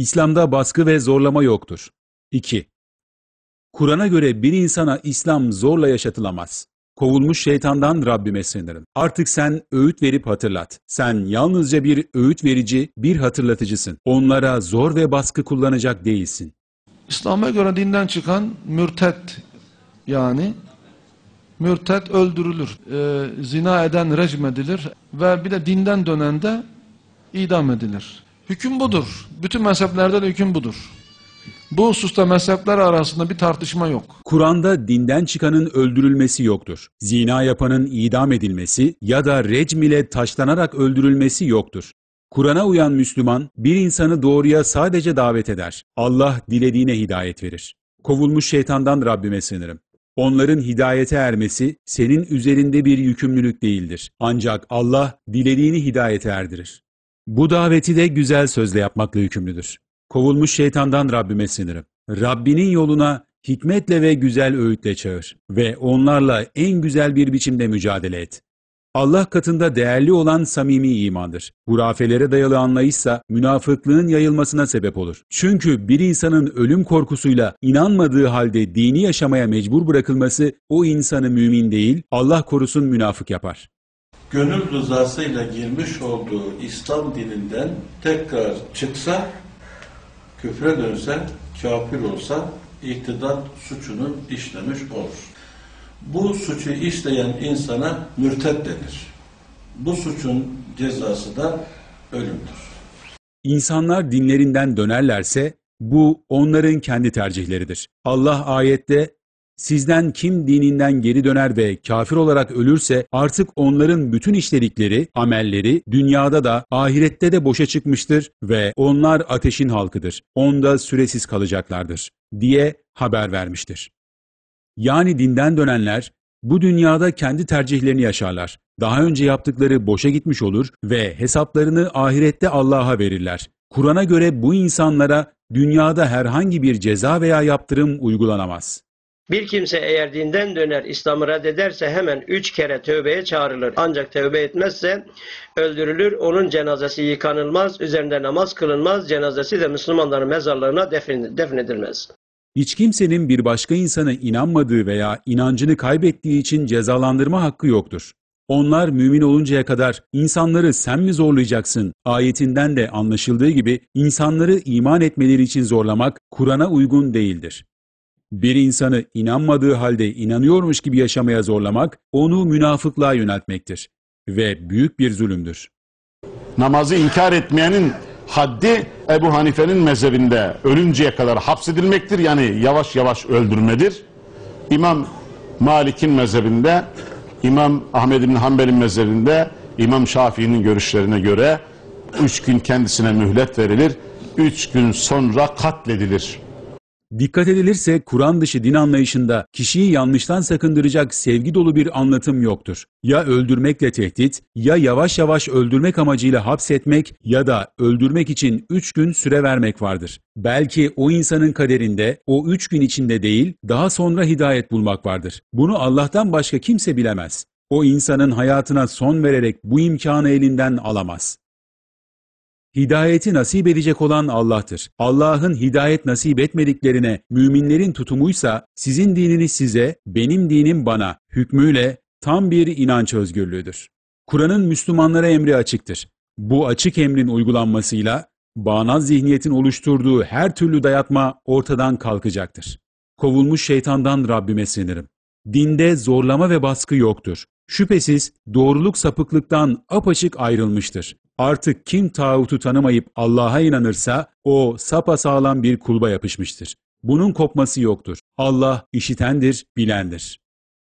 İslam'da baskı ve zorlama yoktur. 2. Kur'an'a göre bir insana İslam zorla yaşatılamaz. Kovulmuş şeytandan Rabbime sığınırım. Artık sen öğüt verip hatırlat. Sen yalnızca bir öğüt verici, bir hatırlatıcısın. Onlara zor ve baskı kullanacak değilsin. İslam'a göre dinden çıkan mürtet yani mürtet öldürülür. Ee, zina eden rejim edilir ve bir de dinden dönen de idam edilir. Hüküm budur. Bütün mezheplerde de hüküm budur. Bu hususta mezhepler arasında bir tartışma yok. Kur'an'da dinden çıkanın öldürülmesi yoktur. Zina yapanın idam edilmesi ya da recm ile taşlanarak öldürülmesi yoktur. Kur'an'a uyan Müslüman bir insanı doğruya sadece davet eder. Allah dilediğine hidayet verir. Kovulmuş şeytandan Rabbime sığınırım. Onların hidayete ermesi senin üzerinde bir yükümlülük değildir. Ancak Allah dilediğini hidayete erdirir. Bu daveti de güzel sözle yapmakla yükümlüdür. Kovulmuş şeytandan Rabbime sığınırım. Rabbinin yoluna hikmetle ve güzel öğütle çağır ve onlarla en güzel bir biçimde mücadele et. Allah katında değerli olan samimi imandır. Hurafelere dayalı anlayışsa münafıklığın yayılmasına sebep olur. Çünkü bir insanın ölüm korkusuyla inanmadığı halde dini yaşamaya mecbur bırakılması o insanı mümin değil, Allah korusun münafık yapar. Gönül rızasıyla girmiş olduğu İslam dininden tekrar çıksa, küfre dönse, kafir olsa irtidat suçunu işlemiş olur. Bu suçu işleyen insana mürted denir. Bu suçun cezası da ölümdür. İnsanlar dinlerinden dönerlerse bu onların kendi tercihleridir. Allah ayette Sizden kim dininden geri döner ve kafir olarak ölürse artık onların bütün işledikleri, amelleri dünyada da ahirette de boşa çıkmıştır ve onlar ateşin halkıdır. Onda süresiz kalacaklardır diye haber vermiştir. Yani dinden dönenler bu dünyada kendi tercihlerini yaşarlar. Daha önce yaptıkları boşa gitmiş olur ve hesaplarını ahirette Allah'a verirler. Kur'an'a göre bu insanlara dünyada herhangi bir ceza veya yaptırım uygulanamaz. Bir kimse eğer dinden döner, İslam'ı reddederse hemen üç kere tövbeye çağrılır. Ancak tövbe etmezse öldürülür, onun cenazesi yıkanılmaz, üzerinde namaz kılınmaz, cenazesi de Müslümanların mezarlarına defnedilmez. Hiç kimsenin bir başka insana inanmadığı veya inancını kaybettiği için cezalandırma hakkı yoktur. Onlar mümin oluncaya kadar insanları sen mi zorlayacaksın ayetinden de anlaşıldığı gibi insanları iman etmeleri için zorlamak Kur'an'a uygun değildir. Bir insanı inanmadığı halde inanıyormuş gibi yaşamaya zorlamak onu münafıklığa yöneltmektir ve büyük bir zulümdür. Namazı inkar etmeyenin haddi Ebu Hanife'nin mezhebinde ölünceye kadar hapsedilmektir. Yani yavaş yavaş öldürmedir. İmam Malik'in mezhebinde, İmam Ahmed bin Hanbel'in mezhebinde, İmam Şafii'nin görüşlerine göre üç gün kendisine mühlet verilir. Üç gün sonra katledilir. Dikkat edilirse Kur'an dışı din anlayışında kişiyi yanlıştan sakındıracak sevgi dolu bir anlatım yoktur. Ya öldürmekle tehdit, ya yavaş yavaş öldürmek amacıyla hapsetmek ya da öldürmek için üç gün süre vermek vardır. Belki o insanın kaderinde o üç gün içinde değil, daha sonra hidayet bulmak vardır. Bunu Allah'tan başka kimse bilemez. O insanın hayatına son vererek bu imkanı elinden alamaz. Hidayeti nasip edecek olan Allah'tır. Allah'ın hidayet nasip etmediklerine müminlerin tutumuysa sizin dininiz size, benim dinim bana hükmüyle tam bir inanç özgürlüğüdür. Kur'an'ın Müslümanlara emri açıktır. Bu açık emrin uygulanmasıyla bağnaz zihniyetin oluşturduğu her türlü dayatma ortadan kalkacaktır. Kovulmuş şeytandan Rabbime sığınırım. Dinde zorlama ve baskı yoktur. Şüphesiz doğruluk sapıklıktan apaçık ayrılmıştır. Artık kim tağutu tanımayıp Allah'a inanırsa o sapasağlam bir kulba yapışmıştır. Bunun kopması yoktur. Allah işitendir, bilendir.